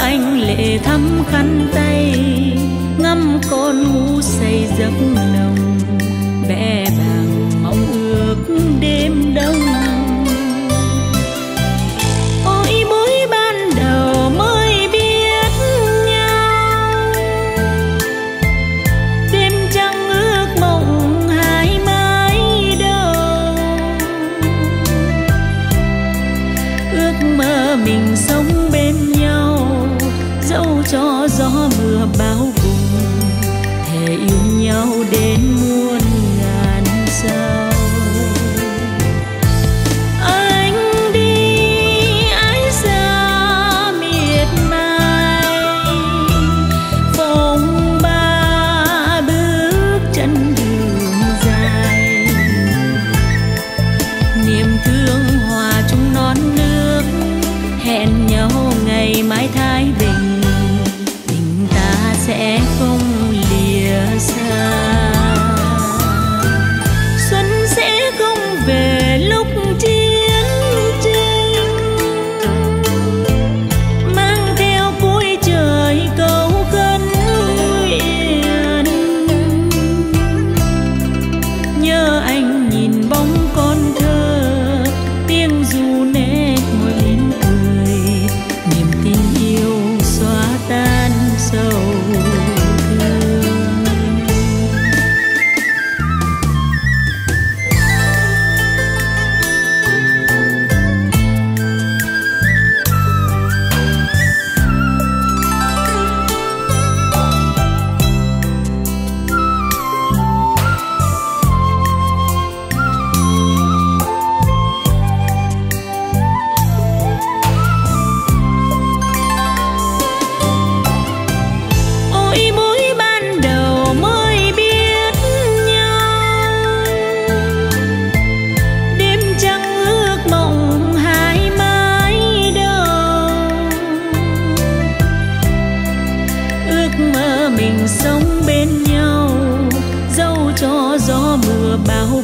anh lệ thắm khăn tay, ngắm con ngu say giấc nồng, vẽ bằng mong ước đêm đông. Ôi mới ban đầu mới biết nhau, đêm trăng ước mộng hai mái đầu ước mơ mình sống dẫu cho gió mưa bão bùng thề yêu nhau đến muôn ngàn sao. anh đi ba bước chân đường dài niềm thương hòa non nước, hẹn nhau ngày mai thái bình ước mơ mình sống bên nhau. Dẫu cho gió mưa bão